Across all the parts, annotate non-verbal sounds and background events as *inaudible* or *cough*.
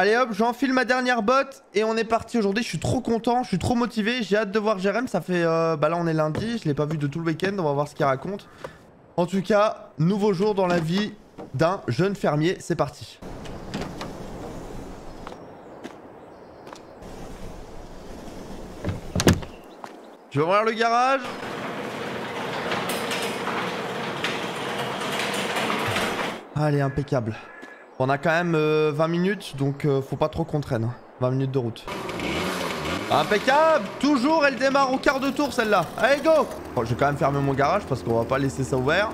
Allez hop, j'enfile ma dernière botte et on est parti aujourd'hui. Je suis trop content, je suis trop motivé. J'ai hâte de voir Jérém. Ça fait... Euh, bah là, on est lundi. Je l'ai pas vu de tout le week-end. On va voir ce qu'il raconte. En tout cas, nouveau jour dans la vie d'un jeune fermier. C'est parti. Je vais ouvrir le garage? Allez, impeccable. On a quand même 20 euh, minutes, donc euh, faut pas trop qu'on traîne. 20 hein. minutes de route. Impeccable Toujours, elle démarre au quart de tour, celle-là. Allez, go bon, Je vais quand même fermer mon garage parce qu'on va pas laisser ça ouvert.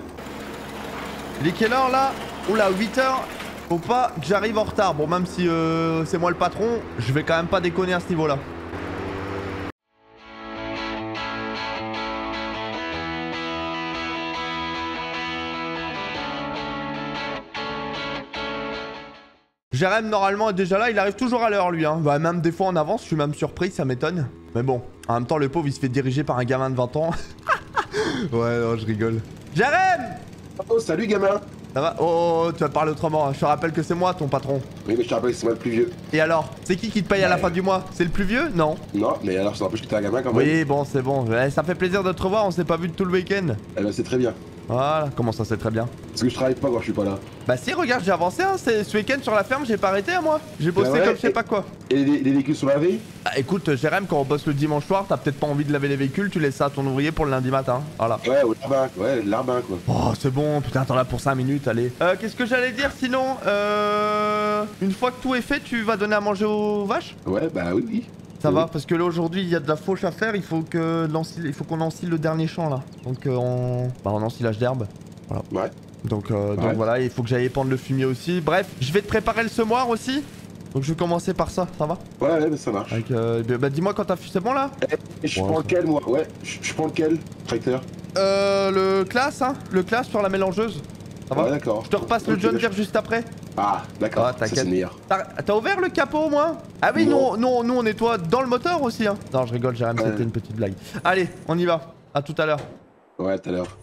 Il quelle heure, là Oula, 8 heures. Faut pas que j'arrive en retard. Bon, même si euh, c'est moi le patron, je vais quand même pas déconner à ce niveau-là. Jérém, normalement, est déjà là. Il arrive toujours à l'heure, lui. Hein. Bah, même des fois en avance, je suis même surpris, ça m'étonne. Mais bon, en même temps, le pauvre, il se fait diriger par un gamin de 20 ans. *laughs* ouais, non, je rigole. Jérém Oh, salut, gamin ça va? Oh, oh, tu vas parler autrement. Je te rappelle que c'est moi ton patron. Oui, mais je te rappelle que c'est moi le plus vieux. Et alors C'est qui qui te paye à la fin du mois? C'est le plus vieux? Non Non, mais alors ça n'empêche que t'es un gamin quand même. Oui, bon, c'est bon. Eh, ça fait plaisir de te revoir, on s'est pas vu tout le week-end. Eh ben, c'est très bien. Voilà, comment ça c'est très bien? Parce que je travaille pas quand je suis pas là. Bah si, regarde, j'ai avancé, hein. ce week-end sur la ferme, j'ai pas arrêté à hein, moi. J'ai bossé comme je sais pas quoi. Et les, véhicules sont lavés? Bah écoute, Jérém, quand on bosse le dimanche soir, t'as peut-être pas envie de laver les véhicules, tu laisses ça à ton ouvrier pour le lundi matin. Voilà. Ouais, au larbin, ouais, larbin quoi. Oh, c'est bon, putain, t'en as pour 5 minutes, allez. Euh, qu'est-ce que j'allais dire sinon Euh. Une fois que tout est fait, tu vas donner à manger aux vaches? Ouais, bah oui, oui. Ça va parce que là aujourd'hui il y a de la fauche à faire, il faut que il faut qu'on encile le dernier champ là. Donc euh, on bah on ensilage d'herbe. Voilà. Ouais. Donc, euh, donc voilà, il faut que j'aille épandre le fumier aussi. Bref, je vais te préparer le semoir aussi. Donc je vais commencer par ça, ça va? Ouais, ouais, ça marche. Euh, bah dis-moi quand t'as c'est bon là? Eh, Je prends lequel moi? Ouais, je prends lequel tracteur? Euh, le classe, hein Le classe sur la mélangeuse. Ça va? Ouais, d'accord. Je te repasse le John Deere juste après. Ah, d'accord, ah, c'est meilleur. T'as ouvert le capot au moins? Ah oui, non. nous, nous, on nettoie dans le moteur aussi, hein. Non, je rigole, Jérém, c'était une petite blague. Allez, on y va. À tout à l'heure. Ouais, tout à l'heure.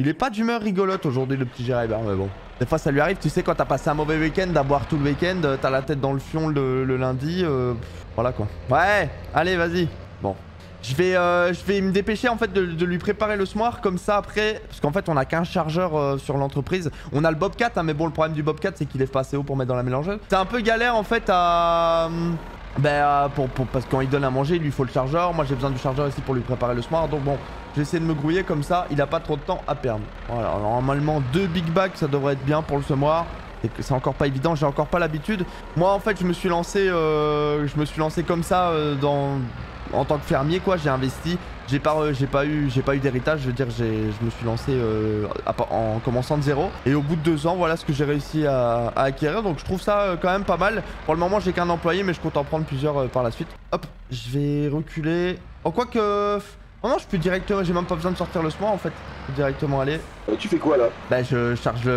Il est pas d'humeur rigolote aujourd'hui, le petit Jérémy, mais bon. Des fois, ça lui arrive, tu sais, quand t'as passé un mauvais week-end, à boire tout le week-end, euh, t'as la tête dans le fion le, lundi, euh, voilà quoi. Ouais, allez, vas-y. Bon. Je vais, euh, je vais me dépêcher en fait de, lui préparer le soir comme ça après parce qu'en fait on a qu'un chargeur sur l'entreprise on a le Bobcat hein, mais bon le problème du Bobcat c'est qu'il est pas assez haut pour mettre dans la mélangeuse c'est un peu galère en fait à ben pour, pour, parce que quand il donne à manger il lui faut le chargeur moi j'ai besoin du chargeur ici pour lui préparer le soir donc bon J'essaie de me grouiller comme ça, il a pas trop de temps à perdre. Voilà, normalement deux big bags ça devrait être bien pour le semoir. Et que c'est encore pas évident, j'ai encore pas l'habitude. Moi en fait je me suis lancé euh, je me suis lancé comme ça euh, dans en tant que fermier quoi, j'ai investi. J'ai pas euh, pas eu eu d'héritage, je veux dire je me suis lancé en commençant de zéro et au bout de deux ans voilà ce que j'ai réussi à, acquérir donc je trouve ça quand même pas mal. Pour le moment j'ai qu'un employé mais je compte en prendre plusieurs par la suite. Hop, je vais reculer. En quoi que Oh non, je peux directement, j'ai même pas besoin de sortir le smart en fait. Je peux directement aller. Euh, tu fais quoi là? Bah, je charge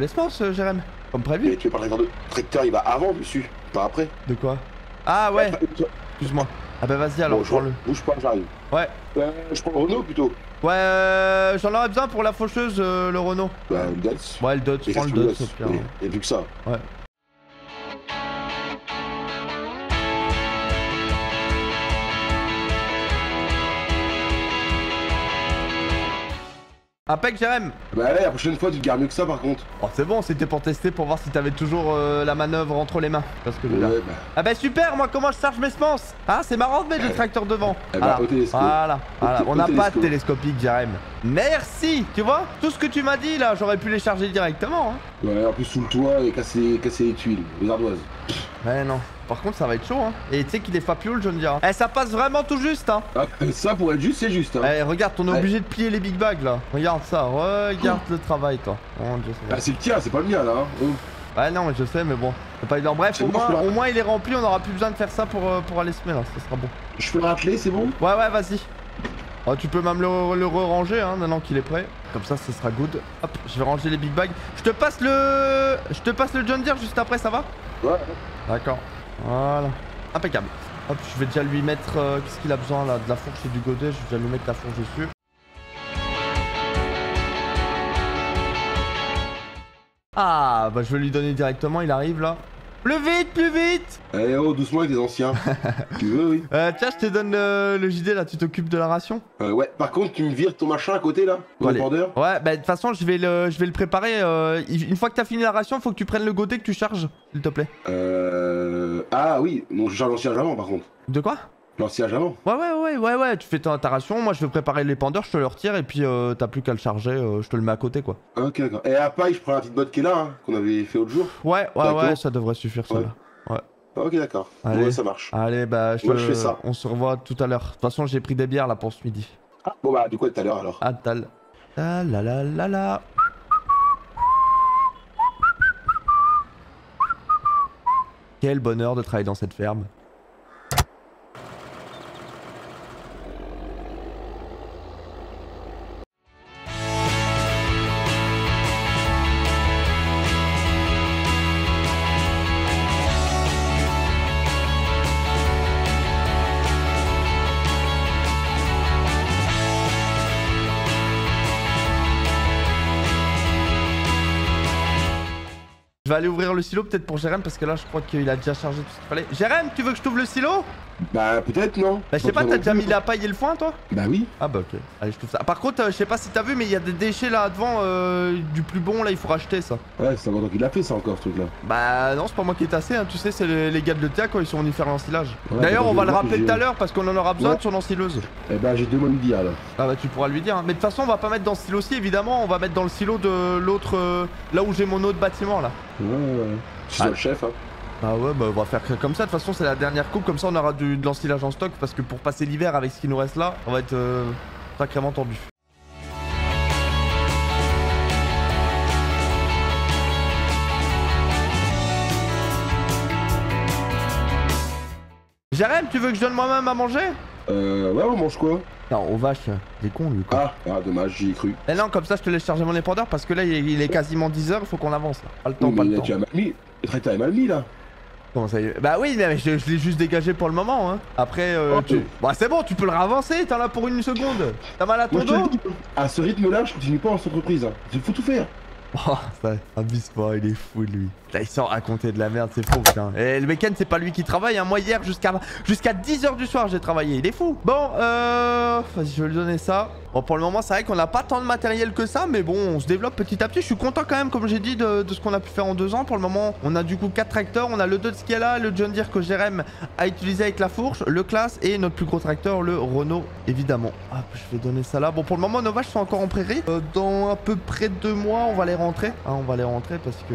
l'essence, le... Jérém. Comme prévu. Mais tu veux parler de tracteur, il va avant dessus, pas après. De quoi? Ah ouais Excuse-moi. Ah bah vas-y alors, bon, prends le. Bouge pas, j'arrive. Ouais. Euh, je prends le Renault plutôt. Ouais, euh, j'en aurais besoin pour la faucheuse, euh, le Renault. Bah, le Dots. Ouais, le Dots, prends le Dots au pire. Et vu que ça. Ouais. Impec Jérém Bah allez, la prochaine fois tu gardes mieux que ça par contre. Oh c'est bon, c'était pour tester pour voir si t'avais toujours euh, la manœuvre entre les mains. Parce que bah. Ah bah super, moi comment je charge mes semences Ah c'est marrant de mettre le tracteur devant. Eh bah, voilà, voilà, on n'a pas de télescopique Jérém. Merci Tu vois Tout ce que tu m'as dit là, j'aurais pu les charger directement. Hein. Ouais, en plus sous le toit et casser, casser les tuiles, les ardoises. Ouais non. Par contre, ça va être chaud, hein. Et tu sais qu'il est fabuleux, je ne dirais. Eh, ça passe vraiment tout juste, hein. Ah, ça, pour être juste, c'est juste, hein. Eh, regarde, on est obligé de plier les big bags, là. Regarde ça, regarde le travail, toi. Oh, ah, c'est le tien, c'est pas le mien, là. Hein. Oh. Ouais, non, mais je sais, mais bon. Pas évident. Bref, au, moins, au moins, il est rempli, on aura plus besoin de faire ça pour, euh, pour aller semer, là. Ça sera bon. Je peux le racler, c'est bon? Ouais, ouais, vas-y. Oh, tu peux même le, le re-ranger, hein, maintenant qu'il est prêt. Comme ça, ce sera good. Hop, je vais ranger les big bags. Je te passe le... Je te passe le John Deere juste après, ça va? Ouais. D'accord. Voilà. Impeccable. Hop, je vais déjà lui mettre... Euh, qu'est-ce qu'il a besoin là De la fourche et du godet. Je vais déjà lui mettre la fourche dessus. Ah, bah je vais lui donner directement. Il arrive là. Plus vite, plus vite Eh oh, doucement avec les anciens. *laughs* tu veux, oui. euh, Tiens, je te donne le, le JD là, tu t'occupes de la ration? Euh, ouais, par contre, tu me vires ton machin à côté là Ton Ouais, bah de toute façon, je vais le, je vais le préparer. euh, une fois que t'as fini la ration, faut que tu prennes le goûter que tu charges, s'il te plaît. Euh. Ah oui, donc je charge l'ancien avant par contre. De quoi? L'ancien avant. Ouais, ouais, ouais, ouais, ouais, tu fais ta, ta ration, moi je vais préparer l'épandeur, je te le retire et puis euh, t'as plus qu'à le charger, euh, je te le mets à côté quoi. Ok, d'accord. Et à paille, je prends la petite botte qui est là, hein, qu'on avait fait l'autre jour. Ouais, ouais, ouais, ça devrait suffire ça Ouais. là. Ok, d'accord. Allez. Ouais, ça marche. Allez, bah je, Moi, je fais ça. on se revoit tout à l'heure. De toute façon, j'ai pris des bières là pour ce midi. Ah, bon bah, du coup, à tout à l'heure alors. Ah, tal. Ah la la la la. Quel bonheur de travailler dans cette ferme. Je vais aller ouvrir le silo peut-être pour Jérém parce que là je crois qu'il a déjà chargé tout ce qu'il fallait. Jérém, tu veux que je t'ouvre le silo? Bah, peut-être, non Bah je sais pas, t'as déjà mis la paille et le foin toi? Bah oui. Ah bah ok, allez je t'ouvre ça. Par contre, euh, je sais pas si t'as vu mais il y a des déchets là devant euh, du plus bon là, il faut racheter ça. Ouais, c'est longtemps qu'il l'a fait ça encore, ce truc là. Bah non, c'est pas moi qui ai tassé, hein. tu sais, c'est les, les gars de l'ETA quand ils sont venus faire l'ensilage. Ouais, D'ailleurs, bah, on va le rappeler tout à l'heure parce qu'on en aura besoin Ouais. de son ensileuse. Eh bah, j'ai deux mots à lui dire alors. Ah bah tu pourras lui dire. hein. Mais de toute façon, on va pas mettre dans ce silo-ci évidemment, on va mettre dans le silo de l'autre. euh, là où j'ai mon autre bâtiment là. Ouais, ouais, ouais. Je suis Ah. le chef, hein. Bah ouais, bah on va faire comme ça. De toute façon, c'est la dernière coupe, comme ça on aura du, de l'ensilage en stock parce que pour passer l'hiver avec ce qui nous reste là, on va être euh, sacrément tendu. Jérém, tu veux que je donne moi-même à manger? Euh, ouais, on mange quoi? Non, aux vaches, il est con lui quoi. Ah, ah, dommage, j'y ai cru. Eh non, comme ça je te laisse charger mon épandeur parce que là il est, il est quasiment 10h, il faut qu'on avance là. Pas le temps, Oui, pas mais le temps. tu as mal mis. Le traiteur est mal mis là. Comment ça y est? Bah oui, mais je, je l'ai juste dégagé pour le moment. Hein. Après, euh, Oh, tu... Bah c'est bon, tu peux le ravancer, t'en as pour une seconde. T'as mal à ton Moi, dos dis, à ce rythme là, je continue pas en entreprise. Hein. Il faut tout faire. *laughs* Oh, ça, abuse pas, il est fou lui. Là, il sort raconter de la merde, c'est faux, putain. Et le week-end, c'est pas lui qui travaille. Hein. Moi, hier, jusqu'à jusqu'à 10h du soir, j'ai travaillé. Il est fou. Bon, euh. Vas-y, je vais lui donner ça. Bon, pour le moment, c'est vrai qu'on n'a pas tant de matériel que ça, mais bon, on se développe petit à petit. Je suis content quand même, comme j'ai dit, de, ce qu'on a pu faire en deux ans. Pour le moment, on a du coup 4 tracteurs. On a le Dodge Scala, le John Deere que Jérém a utilisé avec la fourche, le Class et notre plus gros tracteur, le Renault, évidemment. Hop, je vais donner ça là. Bon, pour le moment, nos vaches sont encore en prairie. Euh, dans à peu près deux mois, on va les rentrer. Hein, on va les rentrer parce que.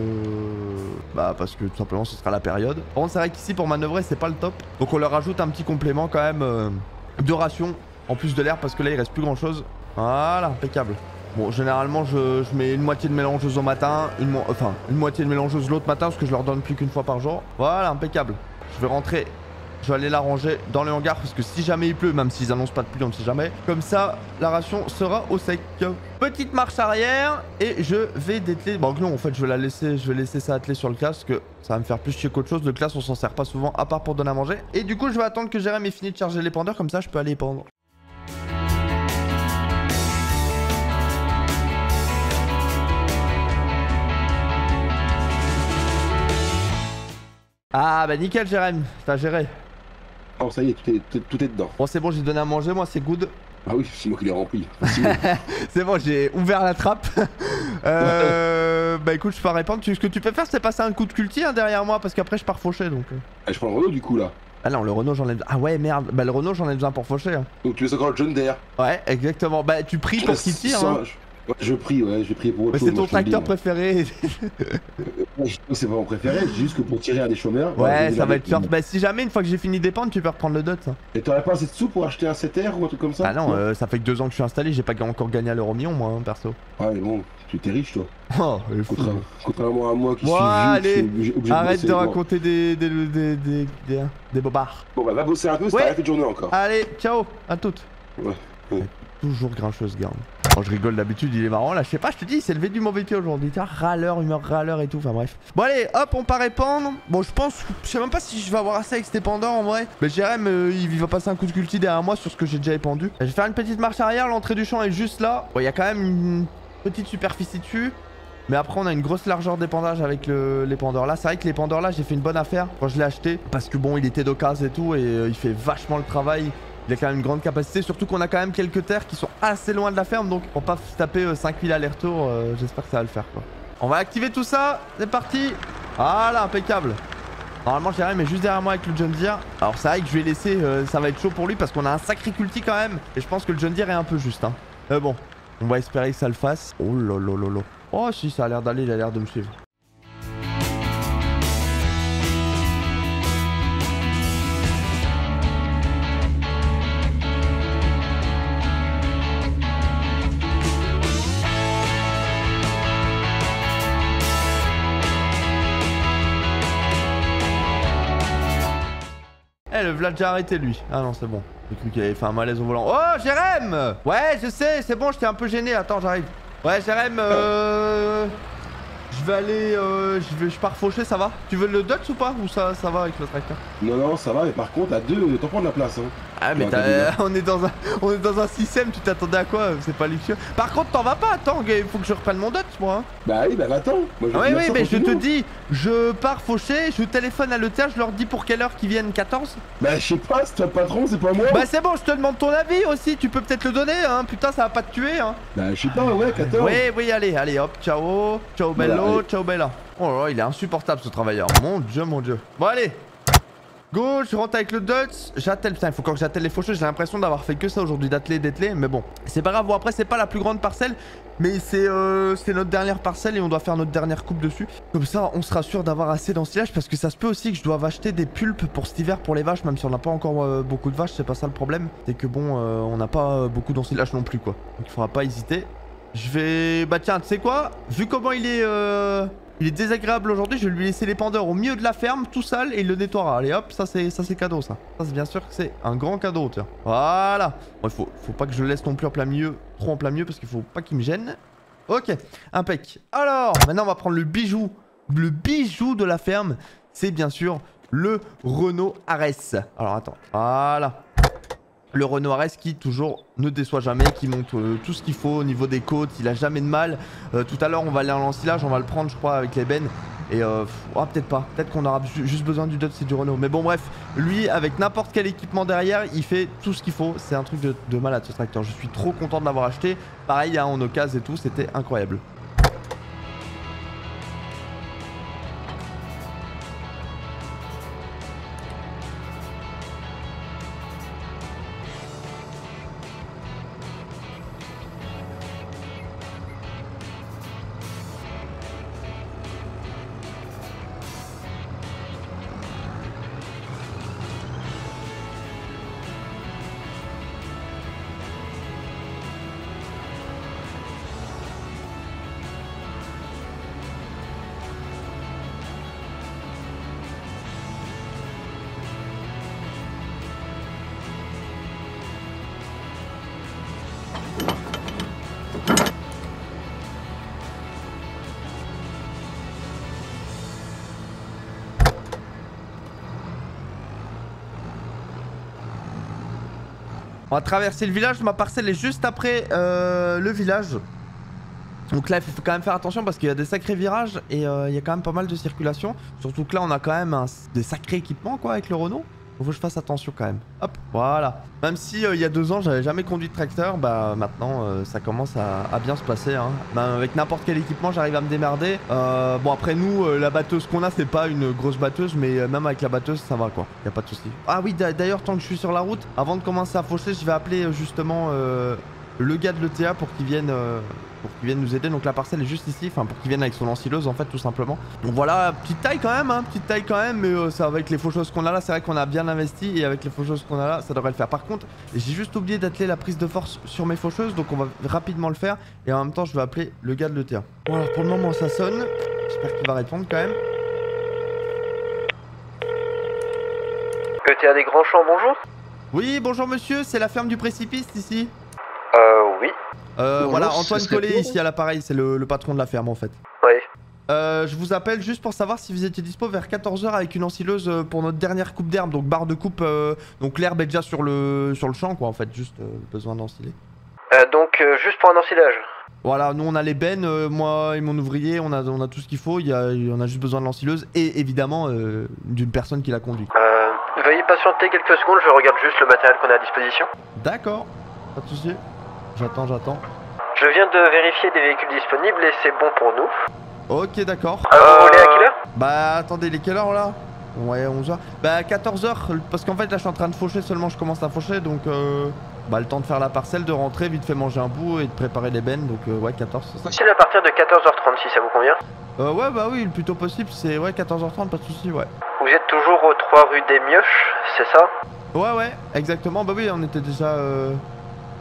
Bah, parce que tout simplement, ce sera la période. Contre, c'est vrai qu'ici, pour manœuvrer, c'est pas le top. Donc, on leur rajoute un petit complément quand même euh, de ration en plus de l'air parce que là, il reste plus grand chose. Voilà, impeccable. Bon, généralement, je, je mets une moitié de mélangeuse au matin, une enfin, une moitié de mélangeuse l'autre matin parce que je leur donne plus qu'une fois par jour. Voilà, impeccable. Je vais rentrer, je vais aller la ranger dans le hangar parce que si jamais il pleut, même s'ils annoncent pas de pluie, on ne sait jamais. Comme ça, la ration sera au sec. Petite marche arrière et je vais dételer. Bon, non, en fait, je vais la laisser, je vais laisser ça atteler sur le classe parce que ça va me faire plus chier qu'autre chose. Le classe, on s'en sert pas souvent à part pour donner à manger. Et du coup, je vais attendre que Jérém ait fini de charger les pendeurs comme ça, je peux aller pendre. Ah bah nickel Jérém, t'as géré. Oh, ça y est, tout est, tout, tout est dedans. Bon c'est bon, j'ai donné à manger, moi c'est good. Ah oui, c'est moi qui l'ai rempli. C'est bon, *laughs* j'ai ouvert la trappe. *laughs* euh, bah écoute, je peux répondre. Tu- Ce que tu peux faire, c'est passer un coup de culti hein, derrière moi parce qu'après je pars faucher donc. euh. Ah, je prends le Renault du coup là. Ah non, le Renault j'en ai besoin. Ah ouais, merde. Bah le Renault j'en ai besoin pour faucher. hein. Donc tu laisses encore le John Deere. Ouais, exactement. Bah tu pries pour qu'il tire. Hein. Je- Ouais, je prie, ouais, je prier pour chose, c'est ton tracteur préféré. *laughs* C'est pas mon préféré, c'est juste que pour tirer à des chômeurs. ouais, je ça va être short. Bah si jamais, une fois que j'ai fini d'épandre, tu peux reprendre le dot. Et t'aurais pas assez de sous pour acheter un 7R ou un truc comme ça? Ah non, euh, ça fait que deux ans que je suis installé, j'ai pas encore gagné à l'euro million moi, hein, perso. Ouais, mais bon, tu t'es riche toi. *laughs* Oh, il est fou. Contra- Contrairement à moi qui Ouais, suis allez, obligé, obligé Arrête bosser. de Bon. raconter des, des, des, des, des, des bobards. Bon, bah va bosser un peu, c'est Ouais. la fin de journée encore. Allez, ciao, à toutes. Ouais, ouais. Toujours grincheuse garde. Oh, je rigole d'habitude, il est marrant là. Je sais pas, je te dis, il s'est levé du mauvais pied aujourd'hui. Tiens, râleur, humeur râleur et tout. Enfin bref. Bon, allez, hop, on part répandre. Bon, je pense, je sais même pas si je vais avoir assez avec cet épandeur en vrai. Mais Jérém, euh, il va passer un coup de culti derrière moi sur ce que j'ai déjà épandu. Je vais faire une petite marche arrière. L'entrée du champ est juste là. Bon, il y a quand même une petite superficie dessus. Mais après, on a une grosse largeur d'épandage avec l'épandeur là. C'est vrai que l'épandeur là, j'ai fait une bonne affaire quand je l'ai acheté. Parce que bon, il était d'occasion et tout. Et euh, il fait vachement le travail. Il a quand même une grande capacité. Surtout qu'on a quand même quelques terres qui sont assez loin de la ferme. Donc, pour pas taper euh, 5000 allers-retours, euh, j'espère que ça va le faire quoi. On va activer tout ça. C'est parti. Voilà, impeccable. Normalement, Jérémy est juste derrière moi avec le John Deere. Alors, c'est vrai que je vais laisser. euh, ça va être chaud pour lui parce qu'on a un sacré culti quand même. Et je pense que le John Deere est un peu juste. Hein. Mais bon, on va espérer que ça le fasse. Oh là là là là. Oh, si, ça a l'air d'aller. Il a l'air de me suivre. Eh, le Vlad, j'ai arrêté lui. Ah non, c'est bon. J'ai cru qu'il avait fait un malaise au volant. Oh, Jérém Ouais, je sais, c'est bon, j'étais un peu gêné. Attends, j'arrive. Ouais, Jérém, euh... Je vais aller... Euh... Je, vais... je pars faucher, ça va? Tu veux le Dutch ou pas? Ou ça, ça va avec le tracteur? Non, non, ça va, mais par contre, à deux, t'en prends de la place. Hein. Ah, mais *laughs* on, est dans un... on est dans un système, tu t'attendais à quoi? C'est pas luxueux. Par contre, t'en vas pas, attends, il faut que je reprenne mon Dutch, moi. hein. Bah oui, bah. Moi, je Ah oui, oui, mais je te dis, je pars faucher, je téléphone à l'ETA, je leur dis pour quelle heure qu'ils viennent, 14 Bah je sais pas, c'est le patron, c'est pas moi. Bah c'est bon, je te demande ton avis aussi, tu peux peut-être le donner, hein. Putain, ça va pas te tuer, hein. Bah je sais pas, ouais, 14. Oui, oui, allez, allez, hop, ciao, ciao bello, allez. ciao bella. Oh là là, il est insupportable ce travailleur. Mon dieu, mon dieu. Bon, allez. Go, je rentre avec le Dutch. J'attelle, putain, il faut quand que j'attelle les faucheux. J'ai l'impression d'avoir fait que ça aujourd'hui, d'atteler, d'atteler. Mais bon, c'est pas grave. Bon, après, c'est pas la plus grande parcelle. Mais c'est euh, notre dernière parcelle et on doit faire notre dernière coupe dessus. Comme ça, on sera sûr d'avoir assez d'ensilage parce que ça se peut aussi que je doive acheter des pulpes pour cet hiver pour les vaches, même si on n'a pas encore euh, beaucoup de vaches. C'est pas ça le problème. C'est que bon, euh, on n'a pas euh, beaucoup d'ensilage non plus, quoi. Donc il faudra pas hésiter. Je vais... Bah tiens, tu sais quoi? Vu comment il est... Il est désagréable aujourd'hui, je vais lui laisser l'épandeur au milieu de la ferme, tout sale, et il le nettoiera. Allez hop, ça c'est ça c'est cadeau ça. Ça c'est bien sûr que c'est un grand cadeau, tiens. Voilà Bon, il faut, faut pas que je le laisse non plus en plein milieu, trop en plein milieu, parce qu'il faut pas qu'il me gêne. Ok, impec. Alors, maintenant on va prendre le bijou. Le bijou de la ferme, c'est bien sûr le Renault Ares. Alors attends, voilà. Le Renault Ares qui toujours ne déçoit jamais, qui monte euh, tout ce qu'il faut au niveau des côtes, il a jamais de mal. Euh, tout à l'heure on va aller en l'ensilage, on va le prendre je crois avec bennes. Et euh, ah, peut-être pas, peut-être qu'on aura ju- juste besoin du Dodge et du Renault. Mais bon bref, lui avec n'importe quel équipement derrière, il fait tout ce qu'il faut. C'est un truc de, de malade ce tracteur. Je suis trop content de l'avoir acheté. Pareil hein, en occasion et tout, c'était incroyable. Traverser le village. Ma parcelle est juste après euh, le village. Donc là, il faut quand même faire attention parce qu'il y a des sacrés virages et euh, il y a quand même pas mal de circulation. Surtout que là, on a quand même un- des sacrés équipements quoi avec le Renault. Faut que je fasse attention quand même. Hop, voilà. Même si euh, il y a deux ans, j'avais jamais conduit de tracteur, bah maintenant, euh, ça commence à, bien se passer. Hein. Avec n'importe quel équipement, j'arrive à me démerder. Euh, bon, après nous, la batteuse qu'on a, c'est pas une grosse batteuse, mais même avec la batteuse, ça va quoi. Y a pas de souci. Ah oui, d'a- d'ailleurs, tant que je suis sur la route, avant de commencer à faucher, je vais appeler justement le gars de l'ETA pour qu'il vienne, euh, pour qu'il vienne nous aider. Donc la parcelle est juste ici, enfin pour qu'il vienne avec son ensileuse en fait, tout simplement. Donc voilà, petite taille quand même, hein, petite taille quand même, mais euh, ça avec les faucheuses qu'on a là, c'est vrai qu'on a bien investi et avec les faucheuses qu'on a là, ça devrait le faire. Par contre, j'ai juste oublié d'atteler la prise de force sur mes faucheuses, donc on va rapidement le faire et en même temps, je vais appeler le gars de l'ETA. Bon alors pour le moment, ça sonne. J'espère qu'il va répondre quand même. ETA des Grands Champs, bonjour Oui, bonjour monsieur, c'est la ferme du précipice ici. Euh, oui. Euh, Bonjour, voilà, Antoine Collet ici à l'appareil, c'est le, le patron de la ferme en fait. Oui. Euh, je vous appelle juste pour savoir si vous étiez dispo vers 14h avec une ensileuse euh, pour notre dernière coupe d'herbe, donc barre de coupe, euh, donc l'herbe est déjà sur le, sur le champ quoi en fait, juste euh, besoin d'ensiler. Euh, donc, euh, juste pour un ensilage. Voilà, nous on a les bennes, euh, moi et mon ouvrier, on a, on a tout ce qu'il faut, il y a, on a juste besoin de l'ensileuse et évidemment euh, d'une personne qui la conduit. Euh, veuillez patienter quelques secondes, je regarde juste le matériel qu'on a à disposition. D'accord, pas de souci. J'attends, j'attends. Je viens de vérifier des véhicules disponibles et c'est bon pour nous. Ok, d'accord. Euh, vous roulez à quelle heure? Bah attendez, il est quelle heure là? Ouais, 11h. Bah 14h, parce qu'en fait là je suis en train de faucher seulement, je commence à faucher donc euh, bah le temps de faire la parcelle, de rentrer, vite fait manger un bout et de préparer les bennes donc euh, ouais 14 c'est ça. Possible à partir de 14h30 si ça vous convient? Euh, ouais bah oui, le plus tôt possible c'est ouais 14h30, pas de souci ouais. Vous êtes toujours aux 3 rue des Mioches, c'est ça? Ouais ouais, exactement, bah oui on était déjà... Euh...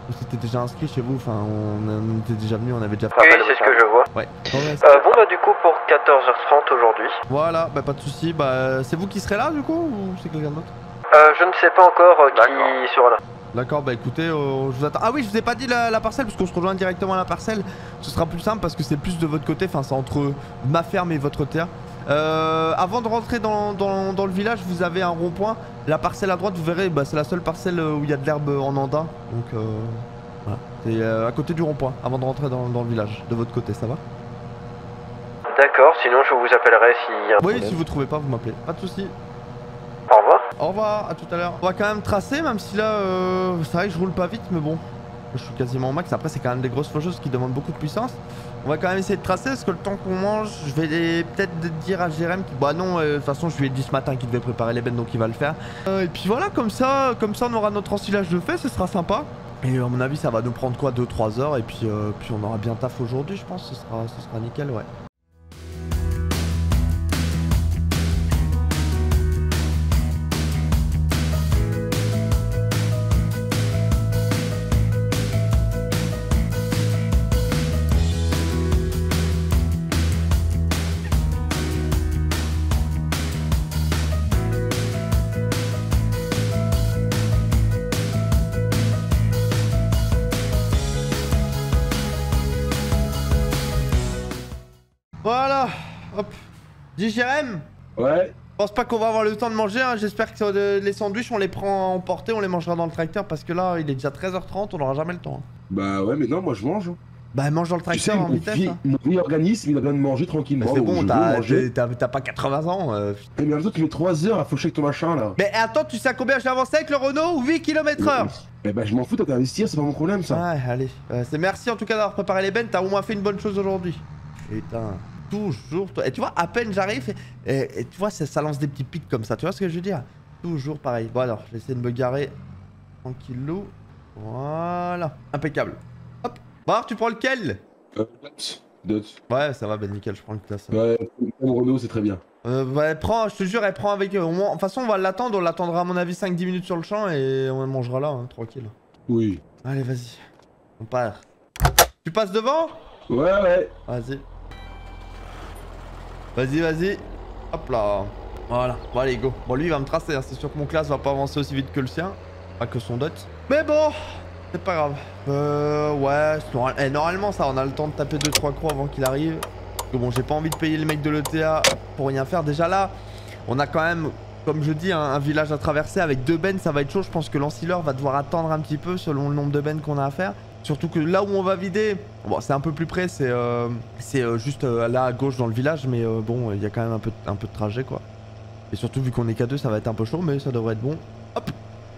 On s'était déjà inscrit chez vous, enfin on, on était déjà venu, on avait déjà fait... Oui, c'est ce que je vois. Ouais. Ouais, Euh, bon bah du coup pour 14h30 aujourd'hui. Voilà, bah pas de souci. Bah c'est vous qui serez là du coup ou c'est quelqu'un d'autre? Euh, je ne sais pas encore euh, qui sera là. D'accord, bah écoutez, euh, je vous attends. Ah oui, je vous ai pas dit la, la parcelle parce qu'on se rejoint directement à la parcelle. Ce sera plus simple parce que c'est plus de votre côté, enfin c'est entre ma ferme et votre terre. Euh, avant de rentrer dans, dans- dans le village, vous avez un rond-point. La parcelle à droite, vous verrez, bah, c'est la seule parcelle où il y a de l'herbe en andin. Donc euh, voilà, c'est euh, à côté du rond-point, avant de rentrer dans, dans le village. De votre côté, ça va? D'accord, sinon je vous appellerai s'il y a Oui, problème. si vous trouvez pas, vous m'appelez. Pas de souci. Au revoir. Au revoir, à tout à l'heure. On va quand même tracer, même si là, euh, c'est vrai que je roule pas vite, mais bon. Je suis quasiment au max. Après, c'est quand même des grosses faucheuses qui demandent beaucoup de puissance. On va quand même essayer de tracer, parce que le temps qu'on mange, je vais peut-être dire à Jérém qui. Bah non, euh, de toute façon, je lui ai dit ce matin qu'il devait préparer les bennes, donc il va le faire. Euh, et puis voilà, comme ça, comme ça, on aura notre ensilage de fait, ce sera sympa. Et à mon avis, ça va nous prendre quoi 2-3 heures, et puis, euh, puis on aura bien taf aujourd'hui, je pense. Ce sera, ce sera nickel, ouais. Pense pas qu'on va avoir le temps de manger, hein. j'espère que euh, les sandwichs on les prend en portée, on les mangera dans le tracteur parce que là il est déjà 13h30, on aura jamais le temps. hein. Bah ouais, mais non, moi je mange. Bah mange dans le Tu sais, tracteur en mon, vitesse. vie- hein. mon vieil organisme, il a besoin de manger Bah, tranquillement. c'est donc je bon, t'as pas 80 ans. euh. Eh, mais en temps, tu mets 3 heures à faucher avec ton machin là. Mais attends, tu sais à combien j'ai avancé avec le Renault 8 km heure? Eh bah je m'en fous, t'as qu'à investir, c'est pas mon problème ça. Ouais, allez. Euh, c'est merci en tout cas d'avoir préparé les bennes, t'as au moins fait une bonne chose aujourd'hui. Putain, toujours toi. Et tu vois, à peine j'arrive, et, tu vois, ça, ça lance des petits pics comme ça, tu vois ce que je veux dire? Toujours pareil. Bon alors, je vais essayer de me garer tranquillou. Voilà, impeccable. Hop. Bon alors, tu prends lequel? Euh. Dots. Ouais, ça va, ben nickel, je prends le classe. Ouais, Renault, c'est très bien. Euh, bah, prends, je te jure, elle prend avec eux. De toute façon, on va l'attendre, on l'attendra à mon avis 5-10 minutes sur le champ et on mangera là, hein, tranquille. Oui. Allez, vas-y. On part. Tu passes devant? Ouais, ouais. Vas-y. Vas-y, vas-y. Hop là. Voilà. Bon, allez, go. Bon, lui, il va me tracer. hein. C'est sûr que mon classe va pas avancer aussi vite que le sien. Pas que son dot. Mais bon, c'est pas grave. Euh, ouais. eh, normalement, ça, on a le temps de taper 2-3 crocs avant qu'il arrive. Parce bon, j'ai pas envie de payer les mecs de l'ETA pour rien faire. Déjà là, on a quand même, comme je dis, un, un village à traverser avec deux bennes. Ça va être chaud. Je pense que l'ensileur va devoir attendre un petit peu selon le nombre de bennes qu'on a à faire. Surtout que là où on va vider, bon, c'est un peu plus près, c'est euh, euh, juste euh, là à gauche dans le village, mais bon, il y a quand même un peu, un peu de trajet quoi. Et surtout vu qu'on est qu'à deux, ça va être un peu chaud, mais ça devrait être bon. Hop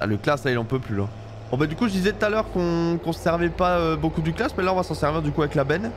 ah, Le classe là, il en peut plus là. Bon bah du coup, je disais tout à l'heure qu'on qu'on se servait pas beaucoup du classe, mais là on va s'en servir du coup avec la benne.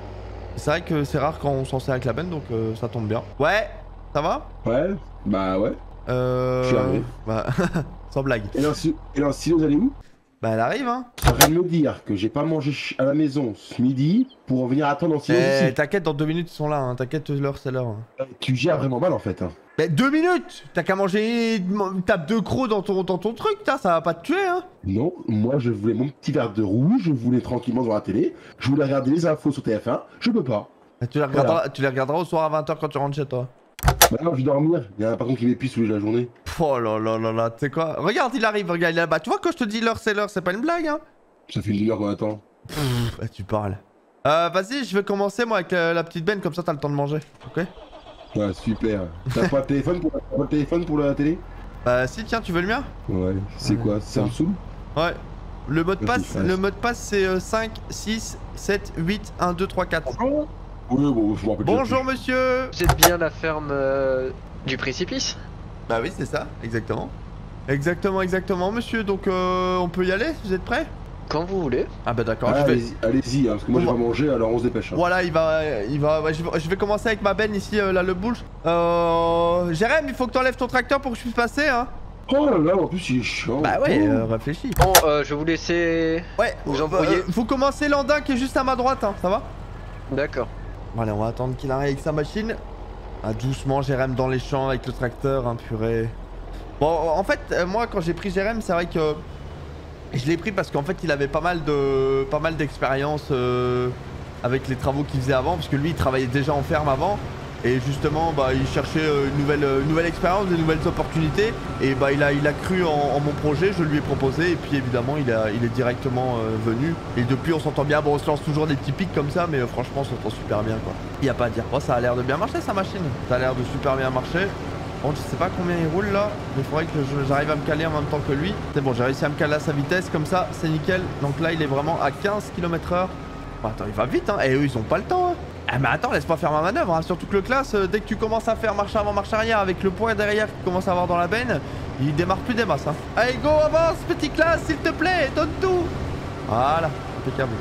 C'est vrai que c'est rare quand on s'en sert avec la benne, donc ça tombe bien. Ouais, ça va? Ouais. Bah ouais. Euh. Je suis arrivé. Bah, *laughs* sans blague. Et alors, si- et alors, est où? Bah elle arrive hein. Ça vient de me dire que j'ai pas mangé à la maison ce midi pour revenir attendre en Silos Eh, t'inquiète, dans deux minutes ils sont là, hein. t'inquiète, l'heure c'est l'heure. hein. Tu gères vraiment mal en fait. Hein. Mais deux minutes T'as qu'à manger une tape de crocs dans ton, dans ton truc, ça, ça va pas te tuer, hein Non, moi je voulais mon petit verre de rouge, je voulais tranquillement devant la télé, je voulais regarder les infos sur TF1, je peux pas. Bah, tu, les regarderas, tu les regarderas au soir à 20h quand tu rentres chez toi. Bah non, je vais dormir, il y a un patron qui m'épuise toute la journée. Oh là là là là, tu sais quoi? Regarde, il arrive, regarde, il est là-bas. Tu vois, quand je te dis l'heure, c'est l'heure, c'est pas une blague, hein? Ça fait une demi-heure qu'on attend. Bah, tu parles. Euh, vas-y, je vais commencer, moi, avec euh, la petite benne, comme ça, t'as le temps de manger, ok? Ouais, super. T'as pas le téléphone pour, t'as pas le téléphone pour la télé? Bah, si, tiens, tu veux le mien? Ouais, c'est quoi? Samsung? Ouais. Le mot de passe, le mot de passe c'est 5, 6, 7, 8, 1, 2, 3, 4. Oui, bon, je rappelle Bonjour monsieur Vous êtes bien la ferme euh, du précipice Bah oui, c'est ça, exactement. Exactement, exactement, monsieur. Donc, euh, on peut y aller? Vous êtes prêt? Quand vous voulez. Ah bah d'accord. Ah, allez-y, hein, parce que moi je vais manger, alors on se dépêche. Hein. Voilà, il va, il va. je, vais, commencer avec ma benne ici, euh, là, le bull. Euh, Jérém, il faut que t'enlèves ton tracteur pour que je puisse passer, hein. Oh là là, en plus il est chiant. Bah ouais, euh, réfléchis. Bon, euh, je vais vous laisser. Ouais, vous vous commencez l'andin qui est juste à ma droite, hein, ça va? D'accord. Allez, on va attendre qu'il arrive avec sa machine. Ah, doucement, Jérém dans les champs avec le tracteur, hein, purée. Bon, en fait, euh, moi, quand j'ai pris Jérém, c'est vrai que je l'ai pris parce qu'en fait, il avait pas mal de, pas mal d'expérience euh, avec les travaux qu'il faisait avant, parce que lui, il travaillait déjà en ferme avant. Et justement, bah, il cherchait euh, une nouvelle, expérience, des nouvelles opportunités. Et bah, il a, il a cru en, mon projet, je lui ai proposé. Et puis évidemment, il, est directement venu. Et depuis, on s'entend bien. Bon, on se lance toujours des petits pics comme ça, mais franchement, on s'entend super bien. quoi. Il n'y a pas à dire. Oh, ça a l'air de bien marcher, sa machine. Ça a l'air de super bien marcher. Bon, je sais pas combien il roule là, mais il faudrait que j'arrive à me caler en même temps que lui. C'est bon, j'ai réussi à me caler à sa vitesse, comme ça, c'est nickel. Donc là, il est vraiment à 15 km h attends, il va vite, hein. Et eux, ils ont pas le temps, hein. Mais attends, laisse pas faire ma manœuvre, hein. Surtout que le classe, euh, dès que tu commences à faire marche avant, marche arrière, avec le poids derrière qu'il commence à avoir dans la benne, il démarre plus des masses, hein. Allez, go, avance, petit classe, s'il te plaît, donne tout. Voilà, impeccable.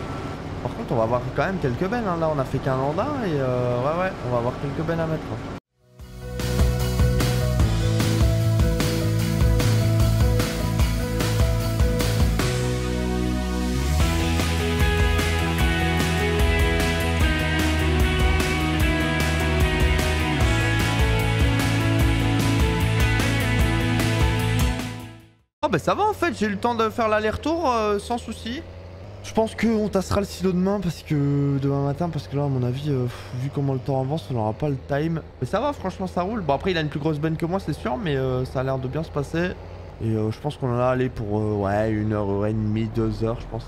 Par contre, on va avoir quand même quelques bennes, hein. Là, on a fait qu'un landin et euh, ouais, ouais, on va avoir quelques bennes à mettre. Bah ça va en fait, j'ai eu le temps de faire l'aller-retour euh, sans souci. Je pense qu'on tassera le silo demain parce que demain matin parce que là à mon avis euh, vu comment le temps avance on n'aura pas le time. Mais ça va franchement ça roule. Bon après il a une plus grosse benne que moi c'est sûr mais euh, ça a l'air de bien se passer. Et je pense qu'on en a allé pour ouais une heure et demie, deux heures je pense.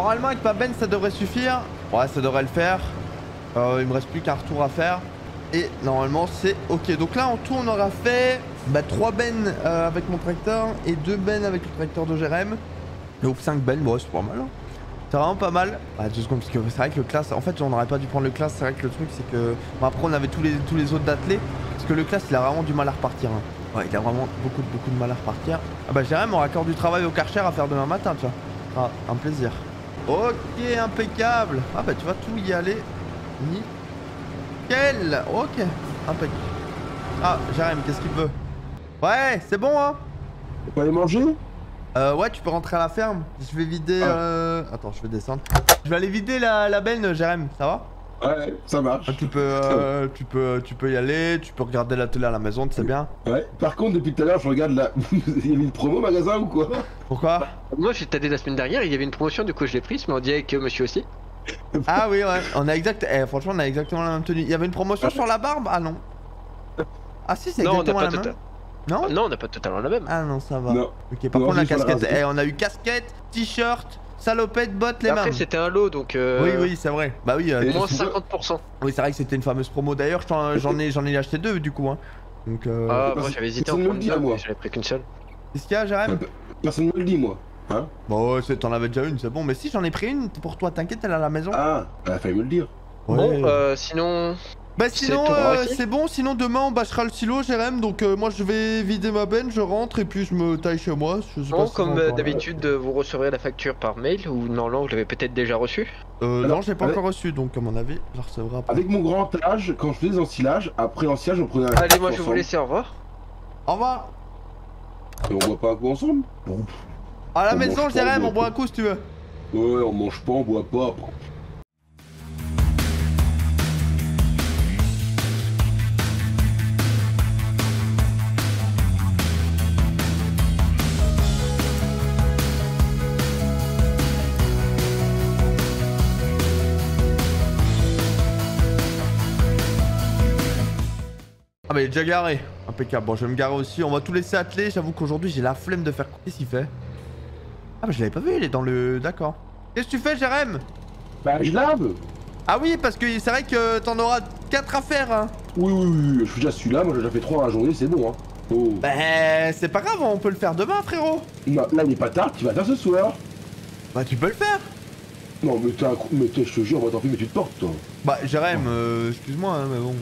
Normalement avec ma benne ça devrait suffire. Ouais ça devrait le faire. Euh, il me reste plus qu'un retour à faire. Et normalement c'est ok. Donc là en tout on aura fait bah, 3 bennes euh, avec mon tracteur et 2 bennes avec le tracteur de GRM. Donc 5 bennes, bon c'est pas mal. Hein. C'est vraiment pas mal. Ah, parce que c'est vrai que le classe, en fait on n'aurait pas dû prendre le classe. C'est vrai que le truc c'est que. Bon, après on avait tous les, tous les autres d'athlètes. Parce que le classe il a vraiment du mal à repartir. Hein. Ouais, il a vraiment beaucoup, beaucoup de mal à repartir. Ah bah GRM aura encore du travail au Karcher à faire demain matin, tu vois. Ah, un plaisir. Ok, impeccable. Ah bah tu vas tout y aller. Nickel. Ok, impeccable. Ah, Jérém, qu'est-ce qu'il veut? Ouais, c'est bon, hein? Tu peux aller manger? Euh, ouais, tu peux rentrer à la ferme. Je vais vider. Ah. Euh... Attends, je vais descendre. Je vais aller vider la, la benne, Jérém, ça va? Ouais, ça marche. Ah, tu peux, euh, *laughs* tu peux, tu peux y aller. Tu peux regarder la télé à la maison, tu sais bien. Ouais. Par contre, depuis tout à l'heure, je regarde là. *laughs* il y avait une promo au magasin ou quoi? Pourquoi? Moi, j'ai allé la semaine dernière. Il y avait une promotion, du coup, je l'ai prise, mais on dirait que monsieur aussi. ah oui, ouais. On a exact. Eh, franchement, on a exactement la même tenue. Il y avait une promotion sur la barbe? Ah non. Ah si, c'est exactement la même. Non? Non, on n'a pas totalement la même. Ah non, ça va. Non. Ok, par contre, la casquette. Eh, on a eu casquette, t-shirt, salopette, bottes, les mains. Après, c'était un lot donc. Euh... Oui, oui, c'est vrai. Bah oui. Euh, moins 50%. Oui, c'est vrai que c'était une fameuse promo. D'ailleurs, j'en ai, ai acheté deux du coup. Hein. Donc, euh... Ah, moi j'avais hésité en prendre deux, mais j'avais pris qu'une seule. Qu'est-ce qu'il y a, Jérém Personne ne me le dit, moi. Hein? Bon, ouais, t'en avais déjà une, c'est bon. Mais si, j'en ai pris une pour toi, t'inquiète, elle est à la maison. Ah, elle a failli me le dire. Bon, euh, sinon. Bah sinon euh, c'est bon, sinon demain on bâchera le silo Jérém, donc euh, moi je vais vider ma benne, je rentre et puis je me taille chez moi. bon, comme euh, d'habitude vous recevrez la facture par mail ou non, vous l'avez peut-être déjà reçu Euh non, je l'ai pas encore reçu donc à mon avis je la recevrai après. Avec mon grand âge, quand je faisais des ensilages, après ensilage on prenait un... Allez moi je vais vous laisser, au revoir. Au revoir. Et on boit pas un coup ensemble À la maison Jérém, on boit un coup si tu veux. Ouais, on mange pas, on boit pas. Déjà garé. Impeccable. Bon, je vais me garer aussi. On va tout laisser atteler. J'avoue qu'aujourd'hui, j'ai la flemme de faire... Qu'est-ce qu'il fait? Ah, bah je l'avais pas vu. Il est dans le... D'accord. Qu'est-ce que tu fais, Jérém? Bah, je lave. Ah oui, parce que c'est vrai que t'en auras 4 à faire. Hein. Oui, oui, oui. Je suis déjà celui-là. Moi, j'ai déjà fait 3 à la journée. C'est bon, hein. Oh. Bah, c'est pas grave. On peut le faire demain, frérot. Non, là, il est pas tard. Tu vas faire ce soir. Bah, tu peux le faire. Non, mais t'es un Mais je te jure, moi, tant pis, mais tu te portes, toi. Bah, Jérém, euh, excuse-moi, hein, mais bon...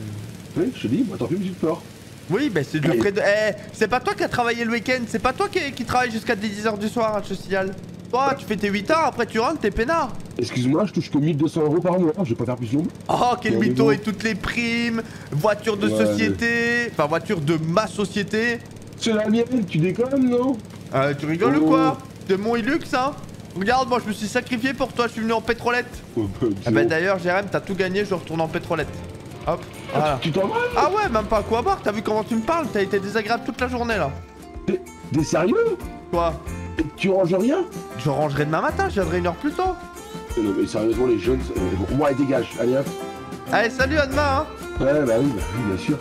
Oui, je te dis, moi, tant pis, te portes. Oui, bah c'est du frais de... Eh, c'est pas toi qui as travaillé le week-end, c'est pas toi qui, qui travaille jusqu'à 10h du soir, hein, je te signale. Toi, tu fais tes 8 heures, après tu rentres, t'es peinard. Excuse-moi, je touche que 1200 euros par mois, je vais pas faire plus long. Oh, quel mytho et toutes les primes, voiture de société, enfin voiture de ma société. C'est la mienne, tu déconnes, non? Euh, tu rigoles ou quoi? De mon Hilux, hein? Regarde, moi je me suis sacrifié pour toi, je suis venu en pétrolette. Oh, bah, ah bah d'ailleurs, Jérém, t'as tout gagné, je retourne en pétrolette. Hop, ah, voilà. Tu t'en Ah ouais, même pas à quoi boire, t'as vu comment tu me parles T'as été désagréable toute la journée là. T'es sérieux? Quoi? Tu ranges rien? Je rangerai demain matin, je viendrai une heure plus tôt. Euh, non mais sérieusement les jeunes, euh, bon, moi dégage, allez hop. Allez salut à demain hein Ouais bah oui, bah oui bien sûr.